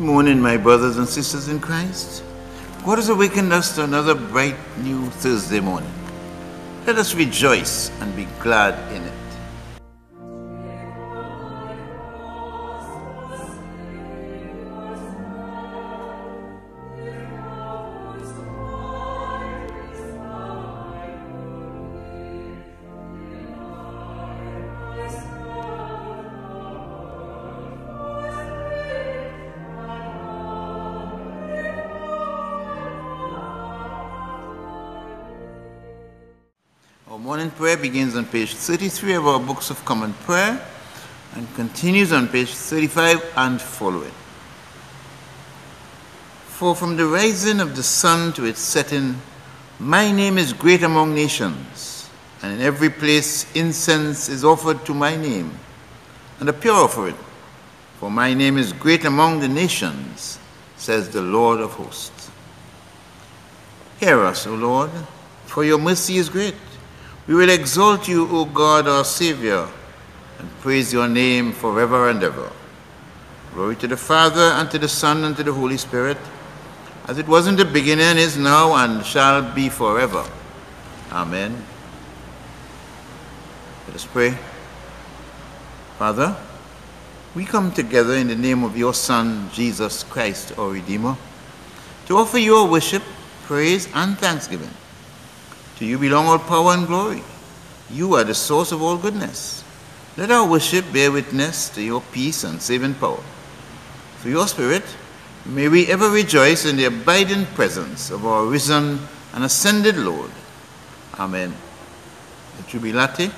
morning, my brothers and sisters in Christ. God has awakened us to another bright new Thursday morning. Let us rejoice and be glad in it. Begins on page 33 of our books of common prayer and continues on page 35 and following. For from the rising of the sun to its setting, my name is great among nations, and in every place incense is offered to my name, and a pure offering. For my name is great among the nations, says the Lord of hosts. Hear us, O Lord, for your mercy is great. We will exalt you, O God, our Savior, and praise your name forever and ever. Glory to the Father, and to the Son, and to the Holy Spirit, as it was in the beginning, is now, and shall be forever. Amen. Let us pray. Father, we come together in the name of your Son, Jesus Christ, our Redeemer, to offer your worship, praise, and thanksgiving. To you belong all power and glory. You are the source of all goodness. Let our worship bear witness to your peace and saving power. Through your Spirit, may we ever rejoice in the abiding presence of our risen and ascended Lord. Amen. The Jubilate.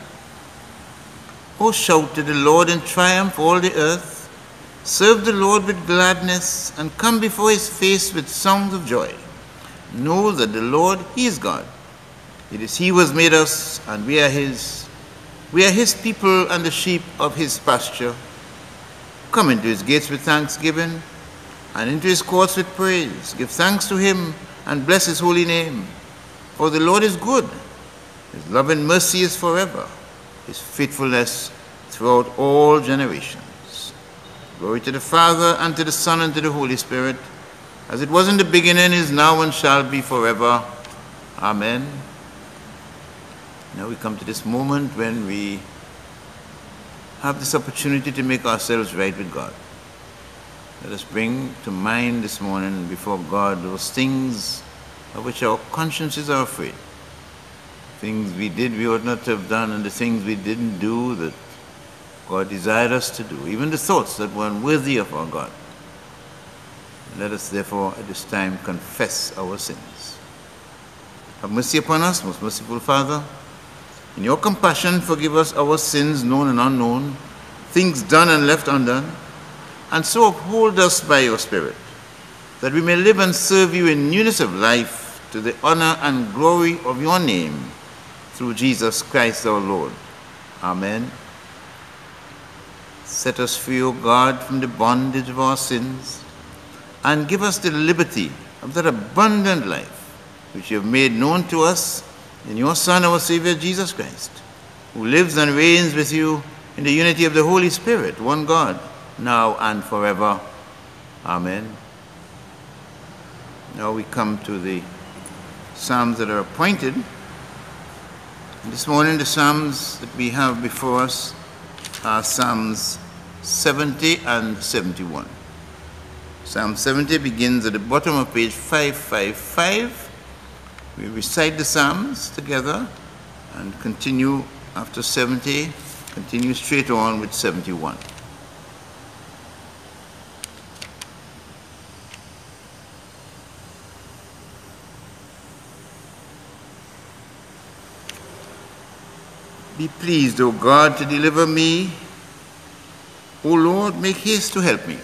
O shout to the Lord in triumph, all the earth. Serve the Lord with gladness and come before his face with songs of joy. Know that the Lord, he is God. It is He who has made us, and we are His. We are His people and the sheep of His pasture. Come into His gates with thanksgiving, and into His courts with praise. Give thanks to Him, and bless His holy name. For the Lord is good. His love and mercy is forever. His faithfulness throughout all generations. Glory to the Father, and to the Son, and to the Holy Spirit, as it was in the beginning, is now, and shall be forever. Amen. Now we come to this moment when we have this opportunity to make ourselves right with God. Let us bring to mind this morning before God those things of which our consciences are afraid. Things we did we ought not to have done, and the things we didn't do that God desired us to do, even the thoughts that were unworthy of our God. Let us therefore at this time confess our sins. Have mercy upon us, most merciful Father. In your compassion, forgive us our sins, known and unknown, things done and left undone, and so uphold us by your Spirit, that we may live and serve you in newness of life to the honor and glory of your name, through Jesus Christ our Lord. Amen. Set us free, O God, from the bondage of our sins, and give us the liberty of that abundant life which you have made known to us in your Son, our Savior Jesus Christ, who lives and reigns with you in the unity of the Holy Spirit, one God, now and forever. Amen. Now we come to the Psalms that are appointed. This morning, the Psalms that we have before us are Psalms 70 and 71. Psalm 70 begins at the bottom of page 555 we recite the Psalms together and continue after 70, continue straight on with 71. Be pleased, O God, to deliver me. O Lord, make haste to help me.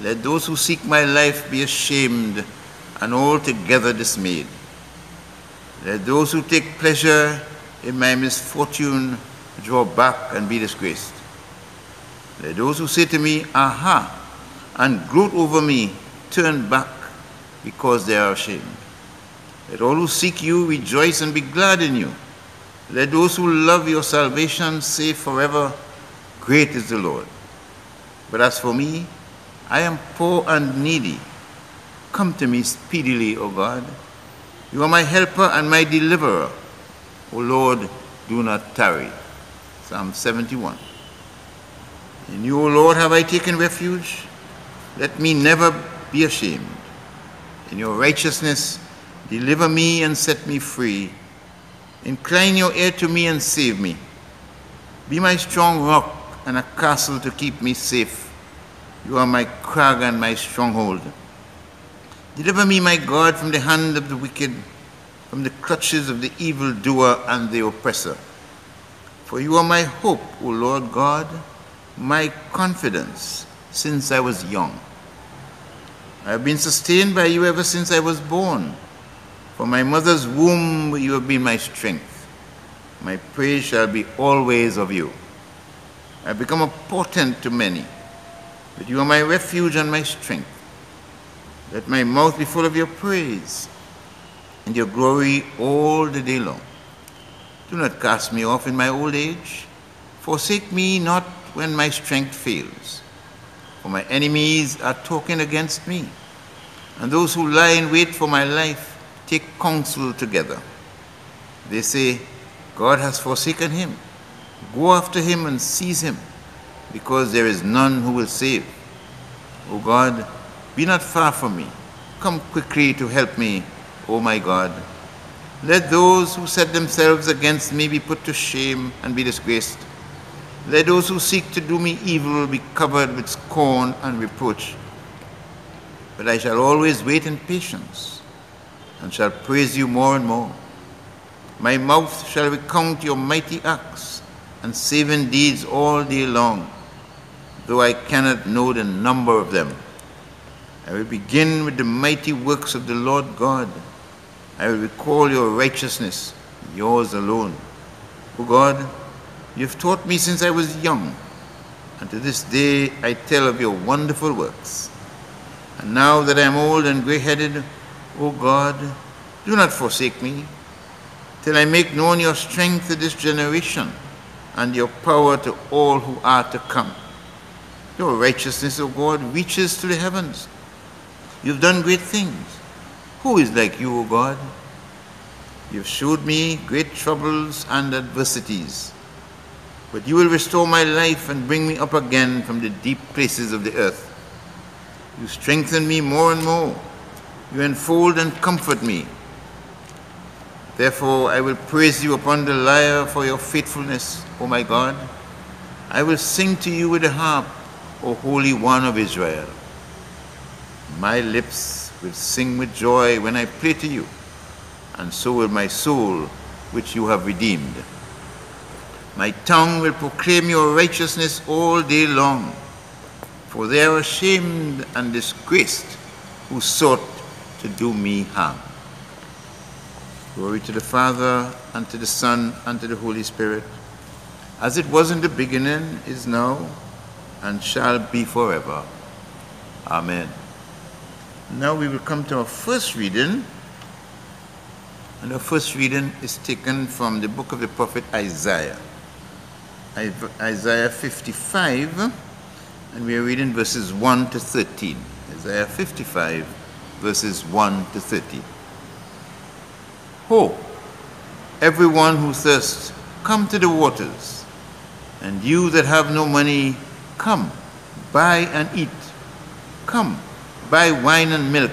Let those who seek my life be ashamed and altogether dismayed. Let those who take pleasure in my misfortune draw back and be disgraced. Let those who say to me, Aha, and gloat over me turn back because they are ashamed. Let all who seek you rejoice and be glad in you. Let those who love your salvation say forever, Great is the Lord. But as for me, I am poor and needy. Come to me speedily, O God. You are my helper and my deliverer. O Lord, do not tarry. Psalm 71. In you, O Lord, have I taken refuge. Let me never be ashamed. In your righteousness, deliver me and set me free. Incline your ear to me and save me. Be my strong rock and a castle to keep me safe. You are my crag and my stronghold. Deliver me, my God, from the hand of the wicked, from the clutches of the evildoer and the oppressor. For you are my hope, O Lord God, my confidence since I was young. I have been sustained by you ever since I was born. From my mother's womb you have been my strength. My praise shall be always of you. I have become a portent to many, but you are my refuge and my strength. Let my mouth be full of your praise and your glory all the day long. Do not cast me off in my old age. Forsake me not when my strength fails. For my enemies are talking against me, and those who lie in wait for my life take counsel together. They say, God has forsaken him. Go after him and seize him, because there is none who will save. O God, be not far from me. Come quickly to help me, O my God. Let those who set themselves against me be put to shame and be disgraced. Let those who seek to do me evil be covered with scorn and reproach. But I shall always wait in patience and shall praise you more and more. My mouth shall recount your mighty acts and saving deeds all day long, though I cannot know the number of them. I will begin with the mighty works of the Lord God. I will recall your righteousness, yours alone. O God, you have taught me since I was young, and to this day I tell of your wonderful works. And now that I am old and gray headed, O God, do not forsake me, till I make known your strength to this generation and your power to all who are to come. Your righteousness, O God, reaches to the heavens You've done great things. Who is like you, O God? You've showed me great troubles and adversities. But you will restore my life and bring me up again from the deep places of the earth. You strengthen me more and more. You enfold and comfort me. Therefore, I will praise you upon the lyre for your faithfulness, O my God. I will sing to you with the harp, O Holy One of Israel. My lips will sing with joy when I pray to you, and so will my soul, which you have redeemed. My tongue will proclaim your righteousness all day long, for they are ashamed and disgraced who sought to do me harm. Glory to the Father, and to the Son, and to the Holy Spirit, as it was in the beginning, is now, and shall be forever. Amen. Now we will come to our first reading. And our first reading is taken from the book of the prophet Isaiah. Isaiah 55, and we are reading verses 1 to 13. Isaiah 55, verses 1 to 13. Ho, everyone who thirsts, come to the waters, and you that have no money, come, buy and eat. Come, buy wine and milk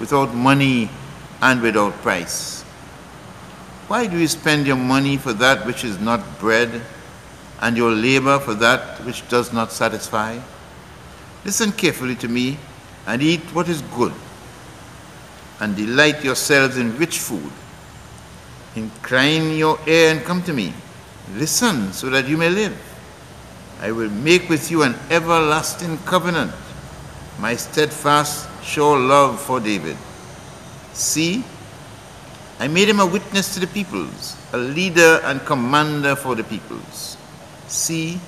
without money and without price? Why do you spend your money for that which is not bread, and your labor for that which does not satisfy? Listen carefully to me and eat what is good, and delight yourselves in rich food. Incline your ear and come to me. Listen so that you may live. I will make with you an everlasting covenant my steadfast, sure love for David. See, I made him a witness to the peoples, a leader and commander for the peoples. See,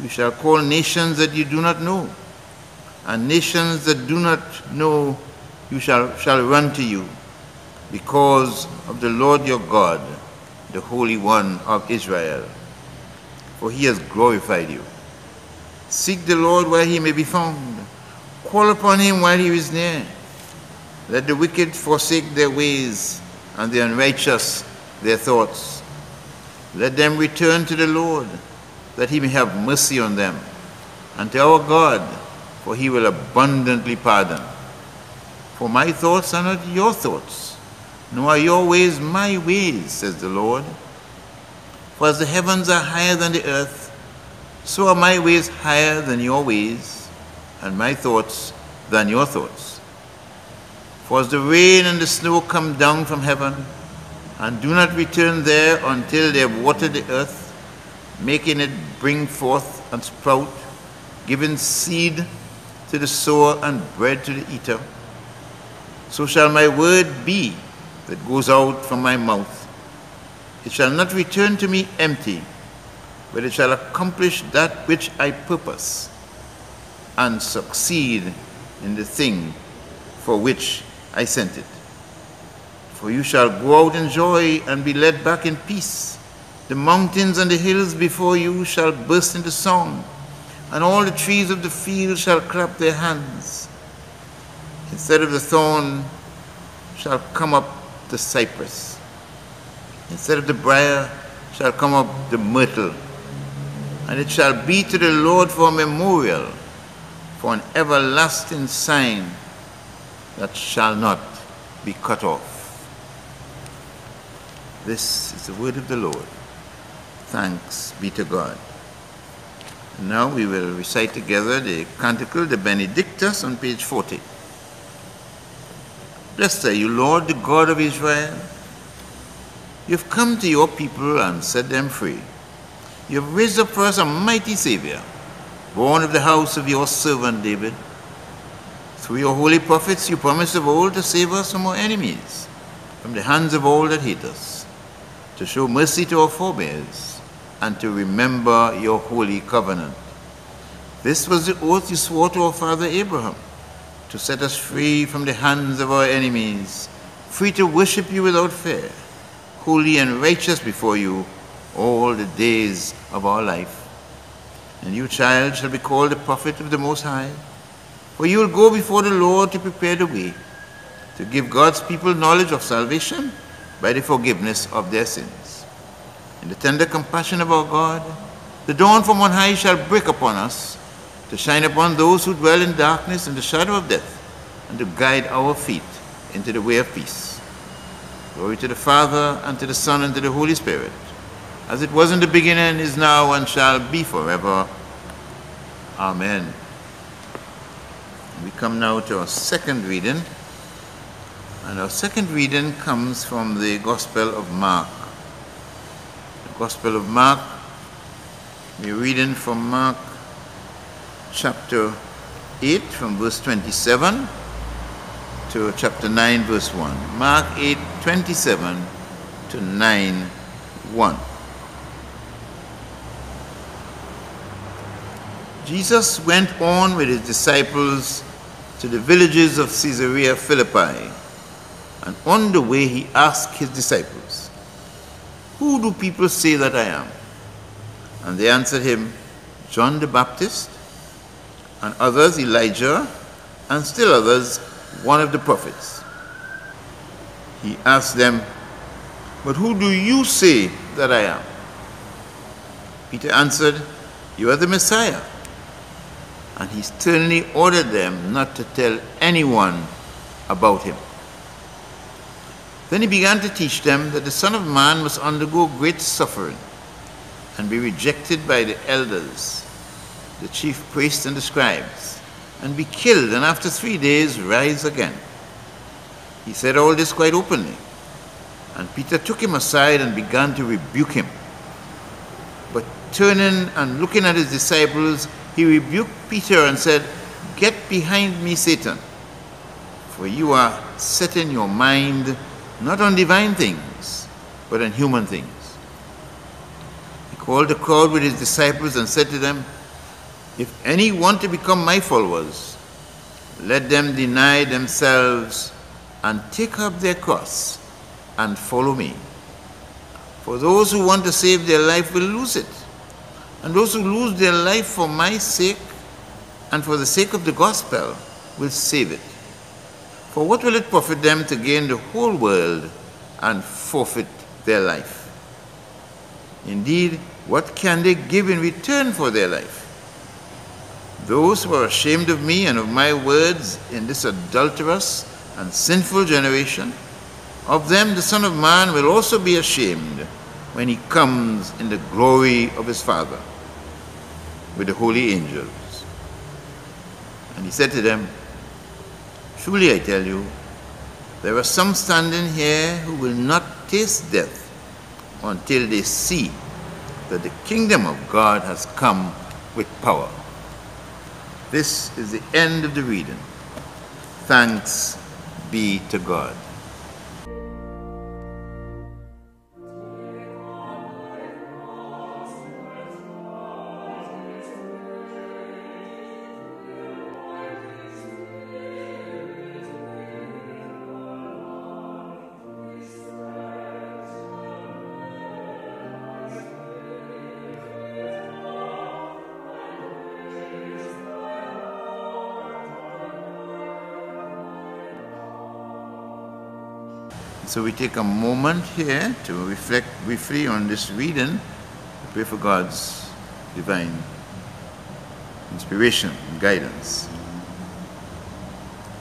you shall call nations that you do not know, and nations that do not know you shall, shall run to you, because of the Lord your God, the Holy One of Israel, for he has glorified you. Seek the Lord where he may be found Call upon him while he is near. Let the wicked forsake their ways, and the unrighteous their thoughts. Let them return to the Lord, that he may have mercy on them, and to our God, for he will abundantly pardon. For my thoughts are not your thoughts, nor are your ways my ways, says the Lord. For as the heavens are higher than the earth, so are my ways higher than your ways, and my thoughts than your thoughts. For as the rain and the snow come down from heaven, and do not return there until they have watered the earth, making it bring forth and sprout, giving seed to the sower and bread to the eater, so shall my word be that goes out from my mouth. It shall not return to me empty, but it shall accomplish that which I purpose and succeed in the thing for which I sent it. For you shall go out in joy and be led back in peace. The mountains and the hills before you shall burst into song, and all the trees of the field shall clap their hands. Instead of the thorn shall come up the cypress. Instead of the brier shall come up the myrtle. And it shall be to the Lord for a memorial, for an everlasting sign that shall not be cut off. This is the word of the Lord. Thanks be to God. Now we will recite together the canticle, the Benedictus, on page 40. Blessed are you, Lord, the God of Israel. You've come to your people and set them free. You've raised up for us a mighty Savior, born of the house of your servant David. Through your holy prophets, you promised of old to save us from our enemies, from the hands of all that hate us, to show mercy to our forebears, and to remember your holy covenant. This was the oath you swore to our father Abraham to set us free from the hands of our enemies, free to worship you without fear, holy and righteous before you all the days of our life. And you, child, shall be called the prophet of the Most High, for you will go before the Lord to prepare the way, to give God's people knowledge of salvation by the forgiveness of their sins. In the tender compassion of our God, the dawn from on high shall break upon us to shine upon those who dwell in darkness and the shadow of death, and to guide our feet into the way of peace. Glory to the Father, and to the Son, and to the Holy Spirit, as it was in the beginning, is now, and shall be forever. Amen. We come now to our second reading, and our second reading comes from the Gospel of Mark. The Gospel of Mark, we're reading from Mark chapter 8 from verse 27 to chapter 9 verse 1. Mark 8 27 to 9 1. Jesus went on with his disciples to the villages of Caesarea Philippi, and on the way he asked his disciples, Who do people say that I am? And they answered him, John the Baptist and others Elijah, and still others one of the prophets. He asked them, But who do you say that I am? Peter answered, You are the Messiah. And he sternly ordered them not to tell anyone about him. Then he began to teach them that the Son of Man must undergo great suffering and be rejected by the elders the chief priests and the scribes, and be killed, and after three days rise again. He said all this quite openly. And Peter took him aside and began to rebuke him. But turning and looking at his disciples, he rebuked Peter and said, Get behind me, Satan, for you are setting your mind not on divine things, but on human things. He called the crowd with his disciples and said to them, if any want to become my followers, let them deny themselves and take up their cross and follow me. For those who want to save their life will lose it. And those who lose their life for my sake and for the sake of the gospel will save it. For what will it profit them to gain the whole world and forfeit their life? Indeed, what can they give in return for their life? Those who are ashamed of me and of my words in this adulterous and sinful generation, of them the Son of Man will also be ashamed when he comes in the glory of his Father with the holy angels. And he said to them, Truly I tell you, there are some standing here who will not taste death until they see that the kingdom of God has come with power. This is the end of the reading. Thanks be to God. So we take a moment here to reflect briefly on this reading, pray for God's divine inspiration and guidance.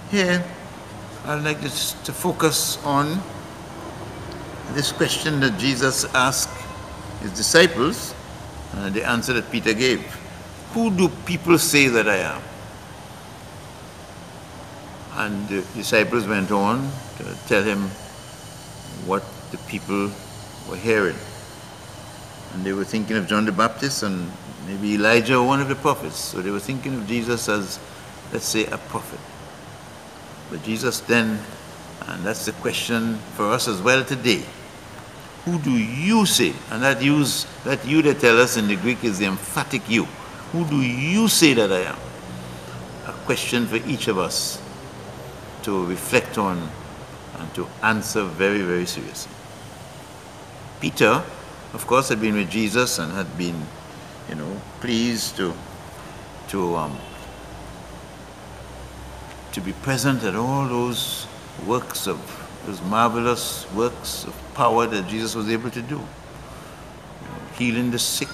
Here, I'd like to, to focus on this question that Jesus asked his disciples, and the answer that Peter gave. Who do people say that I am? And the disciples went on to tell him what the people were hearing. And they were thinking of John the Baptist and maybe Elijah or one of the prophets. So they were thinking of Jesus as, let's say, a prophet. But Jesus then, and that's the question for us as well today. Who do you say? And that use that you they tell us in the Greek is the emphatic you. Who do you say that I am? A question for each of us to reflect on and to answer very, very seriously. Peter, of course, had been with Jesus and had been, you know, pleased to, to, um, to be present at all those works of, those marvelous works of power that Jesus was able to do. You know, healing the sick,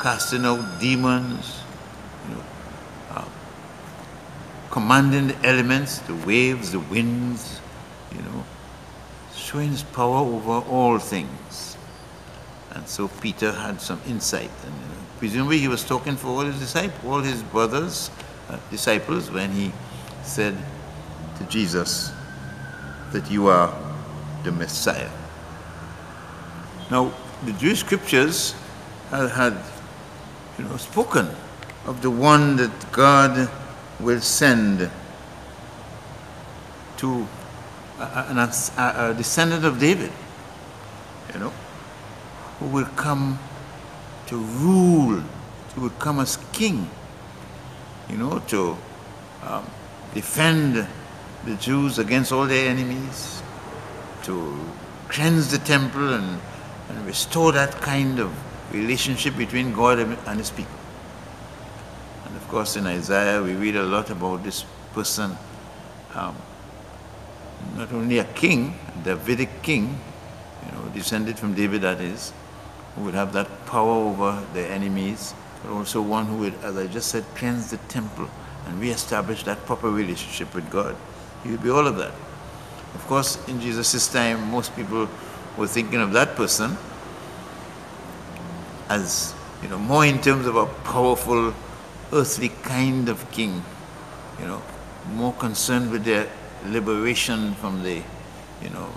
casting out demons, you know, uh, commanding the elements, the waves, the winds, you know, showing his power over all things. And so Peter had some insight. And you know, presumably he was talking for all his disciples, all his brothers, uh, disciples, when he said to Jesus that you are the Messiah. Now, the Jewish scriptures had, had you know, spoken of the one that God will send to a, a, a descendant of David, you know, who will come to rule, who will come as king, you know, to um, defend the Jews against all their enemies, to cleanse the temple and, and restore that kind of relationship between God and his people. And of course, in Isaiah, we read a lot about this person um, not only a king, a Davidic king, you know, descended from David that is, who would have that power over their enemies, but also one who would, as I just said, cleanse the temple and re-establish that proper relationship with God. He would be all of that. Of course, in Jesus' time, most people were thinking of that person as, you know, more in terms of a powerful, earthly kind of king, you know, more concerned with their liberation from the, you know,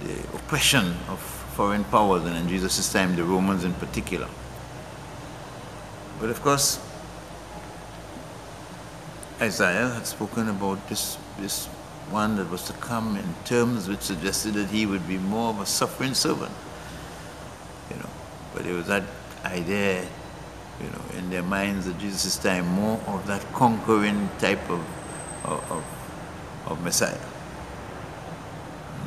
the oppression of foreign powers, and in Jesus' time, the Romans in particular. But of course, Isaiah had spoken about this, this one that was to come in terms which suggested that he would be more of a suffering servant. You know, but it was that idea, you know, in their minds at Jesus' time, more of that conquering type of, of, of of Messiah.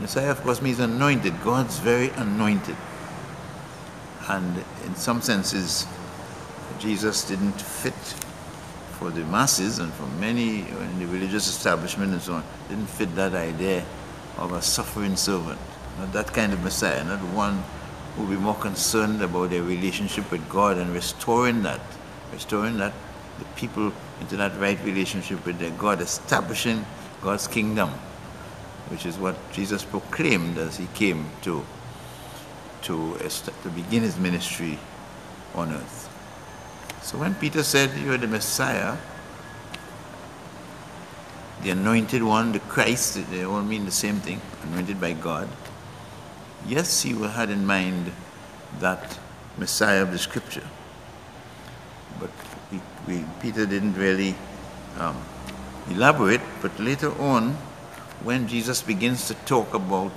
Messiah, of course, means anointed. God's very anointed. And in some senses, Jesus didn't fit for the masses and for many in the religious establishment and so on, didn't fit that idea of a suffering servant. Not that kind of Messiah, not one who would be more concerned about their relationship with God and restoring that, restoring that the people into that right relationship with their God, establishing God's kingdom, which is what Jesus proclaimed as he came to, to, to begin his ministry on earth. So when Peter said, You are the Messiah, the anointed one, the Christ, they all mean the same thing, anointed by God. Yes, he had in mind that Messiah of the Scripture. But we, we, Peter didn't really um, elaborate, but later on, when Jesus begins to talk about,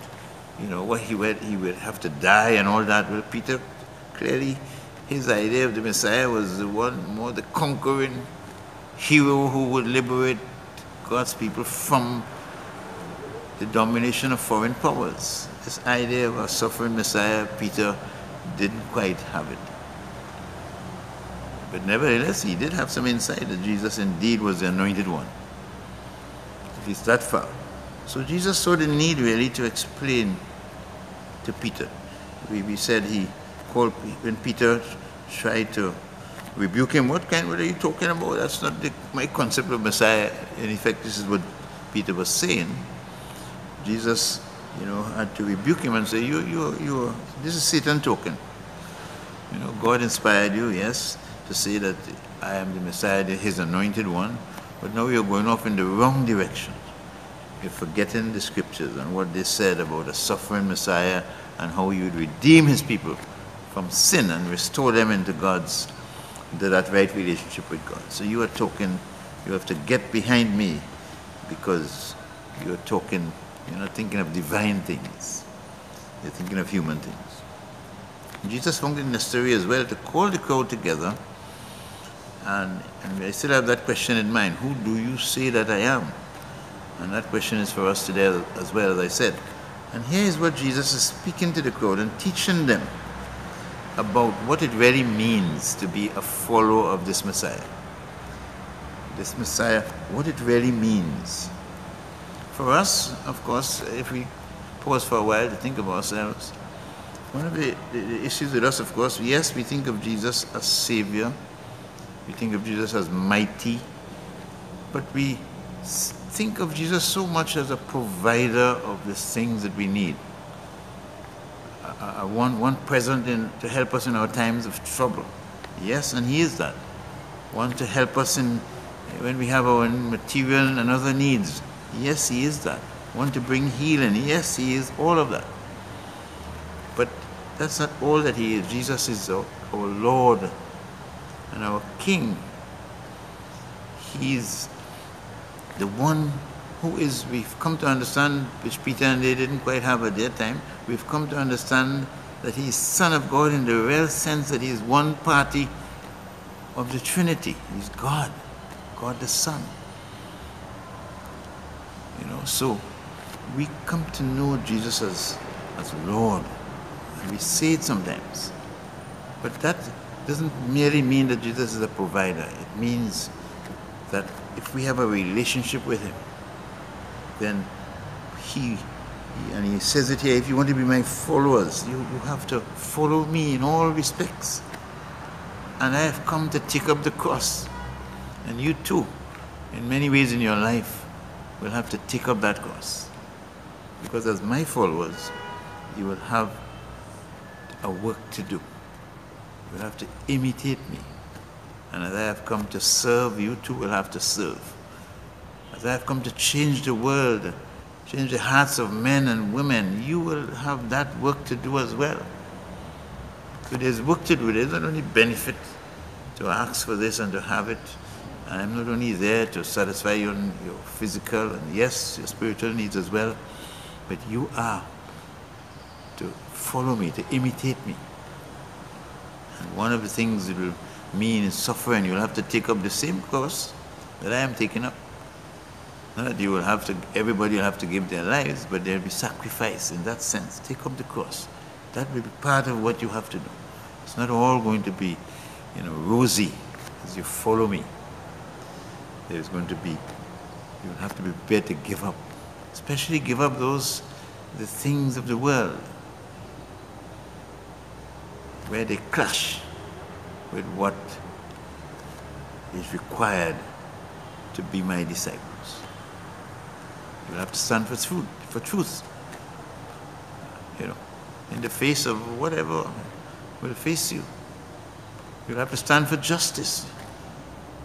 you know, what he would, he would have to die and all that, well, Peter clearly his idea of the Messiah was the one more the conquering hero who would liberate God's people from the domination of foreign powers. This idea of a suffering Messiah, Peter didn't quite have it. But nevertheless, he did have some insight that Jesus indeed was the anointed one. At least that far. So Jesus saw the need really to explain to Peter. We, we said he called when Peter tried to rebuke him. What kind? What are you talking about? That's not the, my concept of Messiah. In effect, this is what Peter was saying. Jesus, you know, had to rebuke him and say, "You, you, you. This is Satan talking. You know, God inspired you, yes, to say that I am the Messiah, His anointed one, but now you're going off in the wrong direction. You're forgetting the scriptures and what they said about a suffering Messiah and how you would redeem His people." from sin and restore them into God's, into that right relationship with God. So you are talking, you have to get behind me because you're talking, you're not thinking of divine things. You're thinking of human things. Jesus found it necessary as well to call the crowd together and, and I still have that question in mind. Who do you say that I am? And that question is for us today as well, as I said. And here is what Jesus is speaking to the crowd and teaching them about what it really means to be a follower of this Messiah. This Messiah, what it really means. For us, of course, if we pause for a while to think of ourselves, one of the, the, issues with us, of course, yes, we think of Jesus as Savior, we think of Jesus as mighty, but we think of Jesus so much as a provider of the things that we need uh, one, one present in, to help us in our times of trouble. Yes, and He is that. One to help us in when we have our material and other needs. Yes, He is that. One to bring healing. Yes, He is all of that. But that's not all that He is. Jesus is our, our Lord and our King. He's the one who is, we've come to understand, which Peter and they didn't quite have at their time, we've come to understand that he is Son of God in the real sense that he is one party of the Trinity. He's God, God the Son. You know, so we come to know Jesus as, as Lord. And we say it sometimes. But that doesn't merely mean that Jesus is a provider. It means that if we have a relationship with him, then he, and he says it here, if you want to be my followers, you, you have to follow me in all respects. And I have come to take up the cross. And you too, in many ways in your life, will have to take up that cross. Because as my followers, you will have a work to do. You will have to imitate me. And as I have come to serve, you too will have to serve. As I have come to change the world, change the hearts of men and women, you will have that work to do as well. So there's work to do. There's not only benefit to ask for this and to have it. I'm not only there to satisfy your, your physical and yes, your spiritual needs as well, but you are to follow me, to imitate me. One of the things it will mean is suffering. You'll have to take up the same course that I am taking up. Not that you will have to, everybody will have to give their lives, but there'll be sacrifice in that sense. Take up the cross. That will be part of what you have to do. It's not all going to be, you know, rosy as you follow me. there's going to be, you'll have to be prepared to give up. Especially give up those, the things of the world, where they clash with what is required to be my disciples. You'll have to stand for truth, for truth. You know, in the face of whatever will face you. You'll have to stand for justice.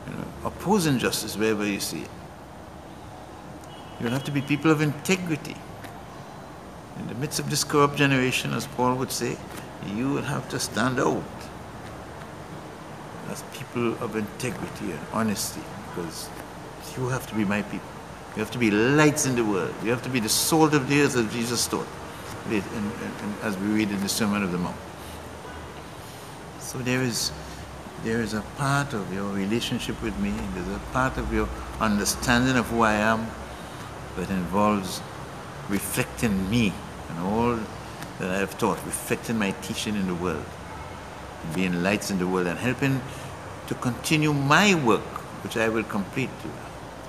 You know, oppose injustice wherever you see it. You'll have to be people of integrity. In the midst of this corrupt generation, as Paul would say, you will have to stand out as people of integrity and honesty because you have to be my people. You have to be lights in the world. You have to be the salt of the earth as Jesus taught, as we read in the Sermon of the Mount. So there is, there is a part of your relationship with me, there's a part of your understanding of who I am that involves reflecting me and all that I have taught, reflecting my teaching in the world, being lights in the world, and helping to continue my work, which I will complete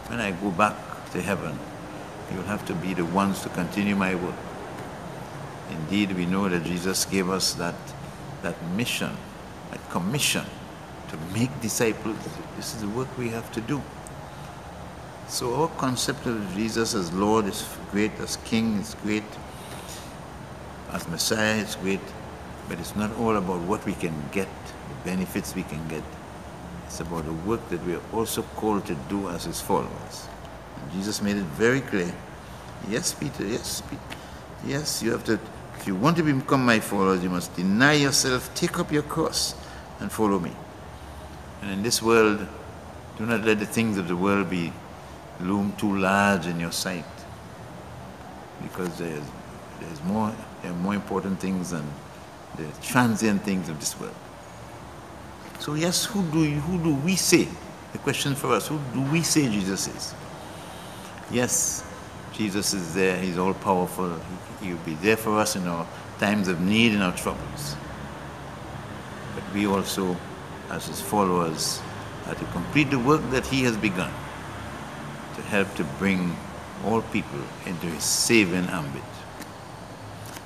when I go back to heaven. You'll have to be the ones to continue my work. Indeed, we know that Jesus gave us that, that mission that commission to make disciples. This is the work we have to do. So our concept of Jesus as Lord is great, as King is great, as Messiah is great, but it's not all about what we can get, the benefits we can get. It's about the work that we are also called to do as his followers. And Jesus made it very clear. Yes, Peter, yes, Peter. Yes, you have to if you want to become my followers, you must deny yourself, take up your cross, and follow me. And in this world, do not let the things of the world be loom too large in your sight. Because there's, there's more, are more important things than the transient things of this world. So yes, who do, you, who do we say? The question for us, who do we say Jesus is? Yes, Jesus is there. He's all powerful. He, will be there for us in our times of need and our troubles. But we also, as his followers, are to complete the work that he has begun to help to bring all people into his saving ambit.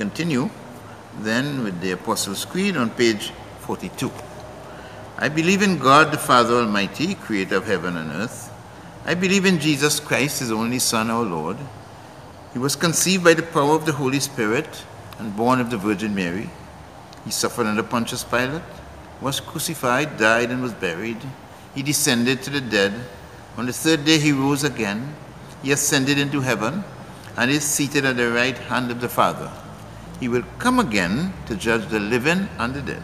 Continue then with the Apostles' Creed on page 42. I believe in God the Father Almighty, creator of heaven and earth. I believe in Jesus Christ, his only Son, our Lord. He was conceived by the power of the Holy Spirit and born of the Virgin Mary. He suffered under Pontius Pilate, was crucified, died, and was buried. He descended to the dead. On the third day he rose again. He ascended into heaven and is seated at the right hand of the Father he will come again to judge the living and the dead.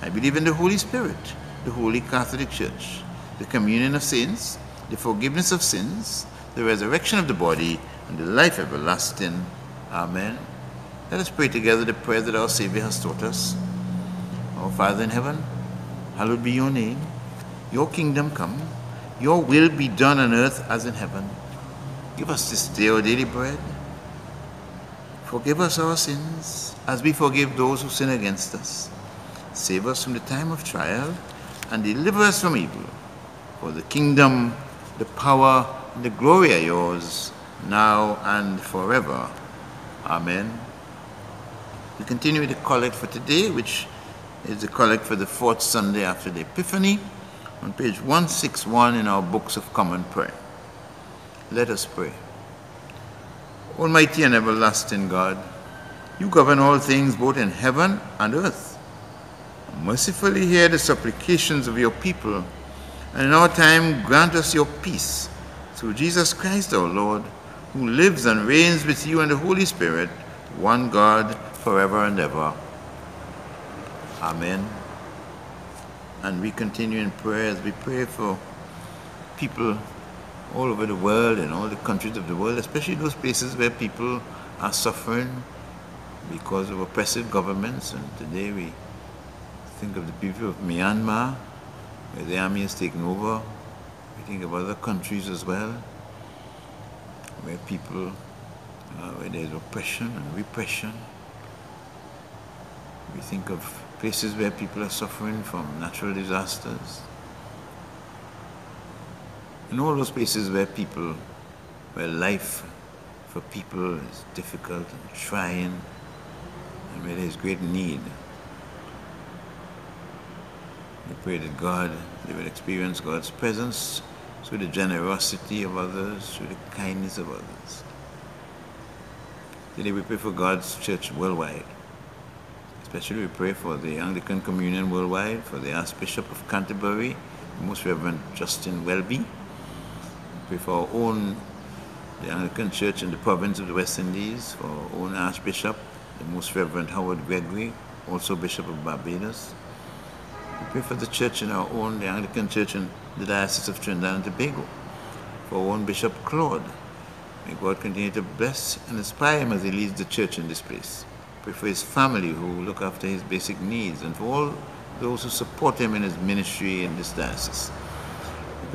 I believe in the Holy Spirit, the Holy Catholic Church, the communion of saints, the forgiveness of sins, the resurrection of the body, and the life everlasting. Amen. Let us pray together the prayer that our Savior has taught us. Our Father in heaven, hallowed be your name. Your kingdom come. Your will be done on earth as in heaven. Give us this day our daily bread Forgive us our sins as we forgive those who sin against us. Save us from the time of trial and deliver us from evil. For the kingdom, the power, and the glory are yours, now and forever. Amen. We continue with the collect for today, which is the collect for the fourth Sunday after the Epiphany on page 161 in our Books of Common Prayer. Let us pray. Almighty and everlasting God, you govern all things both in heaven and earth. Mercifully hear the supplications of your people, and in our time grant us your peace through Jesus Christ our Lord, who lives and reigns with you and the Holy Spirit, one God, forever and ever. Amen. And we continue in prayer as we pray for people all over the world and all the countries of the world, especially those places where people are suffering because of oppressive governments. And today we think of the people of Myanmar, where the army has taken over. We think of other countries as well, where people, uh, where there's oppression and repression. We think of places where people are suffering from natural disasters. In all those places where people, where life for people is difficult and trying, and where there's great need. We pray that God, they will experience God's presence through the generosity of others, through the kindness of others. Today we pray for God's church worldwide. Especially we pray for the Anglican Communion worldwide, for the Archbishop of Canterbury, Most Reverend Justin Welby. For our own, the Anglican Church in the province of the West Indies, our own Archbishop, the Most Reverend Howard Gregory, also Bishop of Barbados. We pray for the church in our own, the Anglican Church in the Diocese of Trinidad and Tobago, for our own Bishop Claude. May God continue to bless and inspire him as he leads the church in this place. Pray for his family who look after his basic needs and for all those who support him in his ministry in this diocese.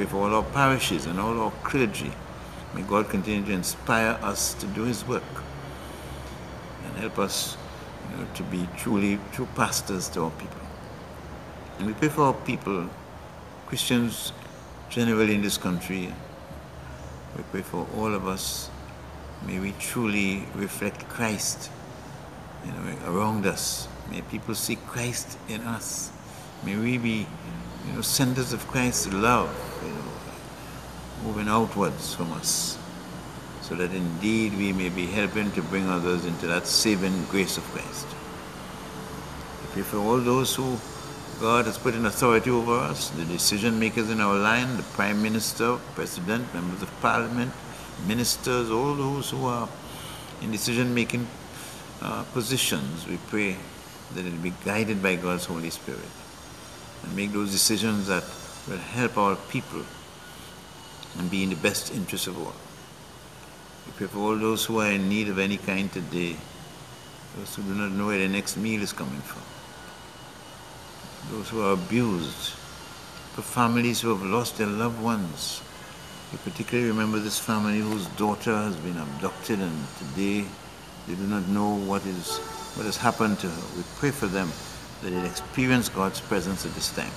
For all our parishes and all our clergy. May God continue to inspire us to do his work and help us you know, to be truly true pastors to our people. And we pray for our people, Christians generally in this country. We pray for all of us. May we truly reflect Christ you know, around us. May people see Christ in us. May we be you know, centers of Christ's love, moving outwards from us, so that indeed we may be helping to bring others into that saving grace of Christ. We pray for all those who God has put in authority over us, the decision makers in our line, the Prime Minister, President, members of Parliament, ministers, all those who are in decision making uh, positions. We pray that it be guided by God's Holy Spirit and make those decisions that will help our people and be in the best interest of all. We pray for all those who are in need of any kind today, those who do not know where their next meal is coming from those who are abused, for families who have lost their loved ones. We particularly remember this family whose daughter has been abducted and today they do not know what is what has happened to her. We pray for them that they experience God's presence at this time.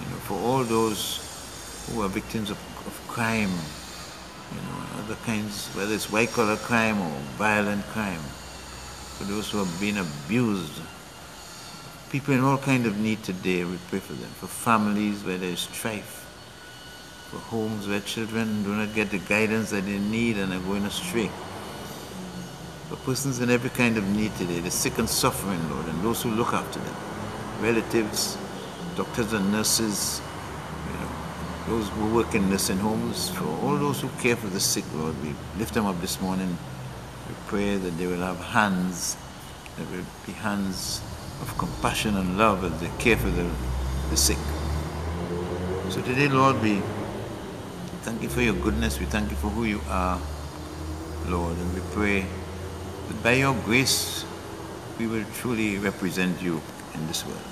You know, for all those who are victims of, of crime, you know, other kinds, whether it's white collar crime or violent crime, for those who have been abused people in all kinds of need today, we pray for them. For families where there is strife, for homes where children do not get the guidance that they need and are going astray. For persons in every kind of need today, the sick and suffering, Lord, and those who look after them, relatives, doctors and nurses, you know, those who work in nursing homes, for all those who care for the sick, Lord, we lift them up this morning. We pray that they will have hands, that will be hands of compassion and love as they care for the, the sick. So today, Lord, we thank you for your goodness. We thank you for who you are, Lord. And we pray that by your grace, we will truly represent you in this world.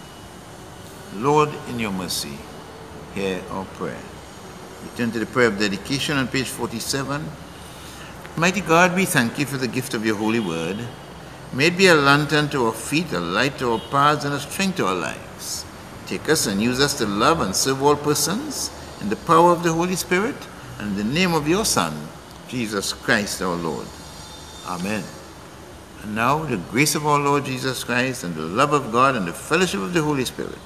Lord, in your mercy, hear our prayer. We turn to the prayer of dedication on page 47. Mighty God, we thank you for the gift of your holy word. May it be a lantern to our feet, a light to our paths, and a strength to our lives. Take us and use us to love and serve all persons in the power of the Holy Spirit and in the name of your Son, Jesus Christ our Lord. Amen. And now the grace of our Lord Jesus Christ and the love of God and the fellowship of the Holy Spirit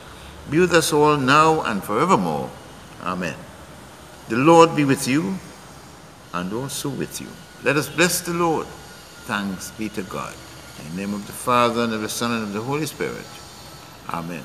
be with us all now and forevermore. Amen. The Lord be with you and also with you. Let us bless the Lord. Thanks be to God. In the name of the Father, and of the Son, and of the Holy Spirit. Amen.